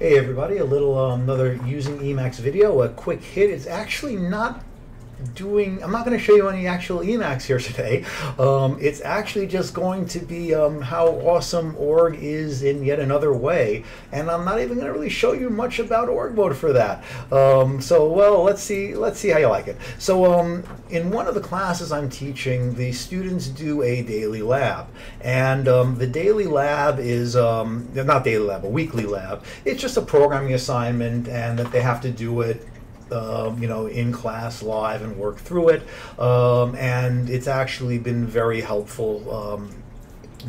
Hey everybody, a little um, another using Emacs video, a quick hit. It's actually not doing, I'm not going to show you any actual Emacs here today. Um, it's actually just going to be um, how awesome org is in yet another way. And I'm not even going to really show you much about org mode for that. Um, so, well, let's see, let's see how you like it. So um, in one of the classes I'm teaching, the students do a daily lab. And um, the daily lab is, um, not daily lab, a weekly lab. It's just a programming assignment and that they have to do it um, you know, in class live and work through it. Um, and it's actually been very helpful. Um,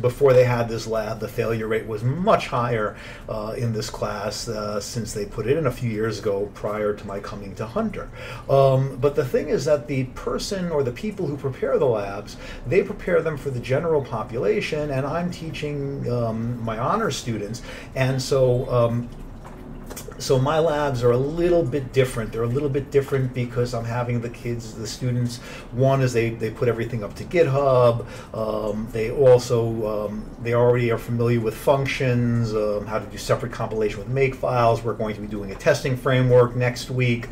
before they had this lab, the failure rate was much higher uh, in this class uh, since they put it in a few years ago prior to my coming to Hunter. Um, but the thing is that the person or the people who prepare the labs, they prepare them for the general population, and I'm teaching um, my honor students. And so um, so my labs are a little bit different. They're a little bit different because I'm having the kids, the students. One is they, they put everything up to GitHub. Um, they also um, they already are familiar with functions, um, how to do separate compilation with make files. We're going to be doing a testing framework next week.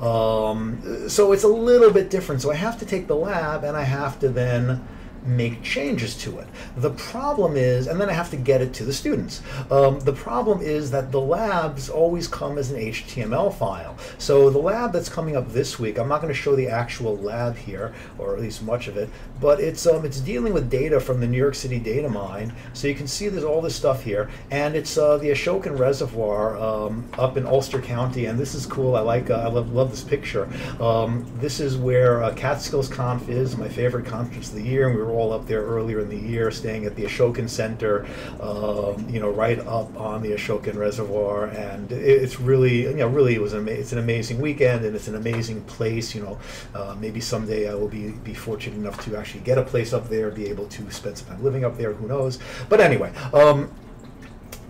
Um, so it's a little bit different. So I have to take the lab and I have to then make changes to it. The problem is, and then I have to get it to the students. Um, the problem is that the labs always come as an HTML file. So the lab that's coming up this week, I'm not going to show the actual lab here, or at least much of it, but it's um, it's dealing with data from the New York City data mine. So you can see there's all this stuff here, and it's uh, the Ashokan Reservoir um, up in Ulster County, and this is cool. I like, uh, I love, love this picture. Um, this is where uh, Catskills Conf is, my favorite conference of the year, and we were all up there earlier in the year, staying at the Ashokan Center, um, you know, right up on the Ashokan Reservoir, and it's really, you know, really it was an it's an amazing weekend, and it's an amazing place. You know, uh, maybe someday I will be be fortunate enough to actually get a place up there, be able to spend some time living up there. Who knows? But anyway. Um,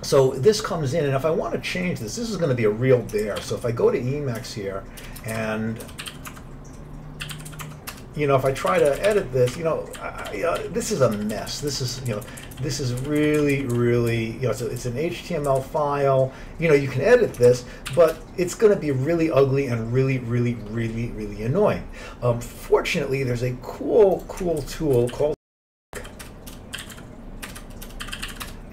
so this comes in, and if I want to change this, this is going to be a real bear. So if I go to Emacs here, and you know, if I try to edit this, you know, I, this is a mess. This is, you know, this is really, really, you know, it's, a, it's an HTML file. You know, you can edit this, but it's going to be really ugly and really, really, really, really annoying. Um, fortunately, there's a cool, cool tool called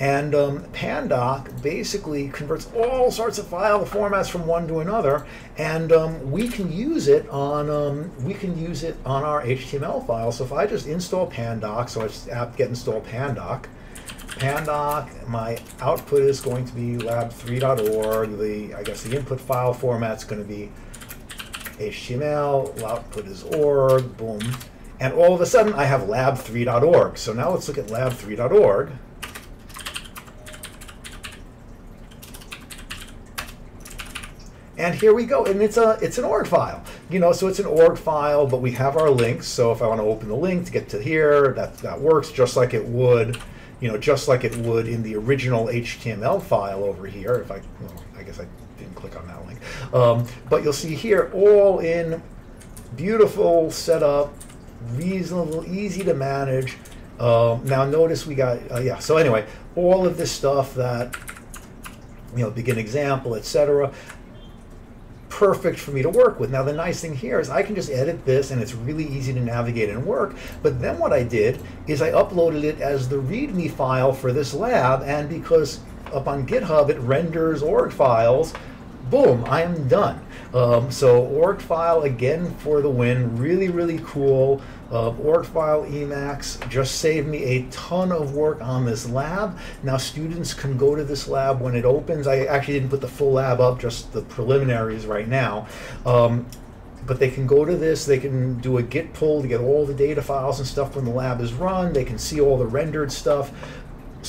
And um, Pandoc basically converts all sorts of file formats from one to another, and um, we can use it on um, we can use it on our HTML file. So if I just install Pandoc, so I just apt get install Pandoc, Pandoc, my output is going to be lab3.org. The I guess the input file format is going to be HTML. Output is org. Boom. And all of a sudden, I have lab3.org. So now let's look at lab3.org. and here we go and it's a it's an org file. You know so it's an org file but we have our links. So if i want to open the link to get to here that that works just like it would you know just like it would in the original html file over here if i well, i guess i didn't click on that link. Um, but you'll see here all in beautiful setup reasonable easy to manage. Um, now notice we got uh, yeah so anyway all of this stuff that you know begin example etc perfect for me to work with. Now the nice thing here is I can just edit this and it's really easy to navigate and work. But then what I did is I uploaded it as the README file for this lab and because up on GitHub it renders org files, boom, I am done. Um, so org file again for the win, really, really cool of org file Emacs just saved me a ton of work on this lab. Now students can go to this lab when it opens. I actually didn't put the full lab up, just the preliminaries right now. Um, but they can go to this, they can do a git pull to get all the data files and stuff when the lab is run, they can see all the rendered stuff.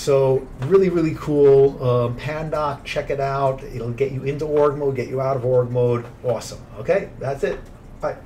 So really, really cool. Um, Pandoc, check it out. It'll get you into org mode, get you out of org mode. Awesome. Okay, that's it. Bye.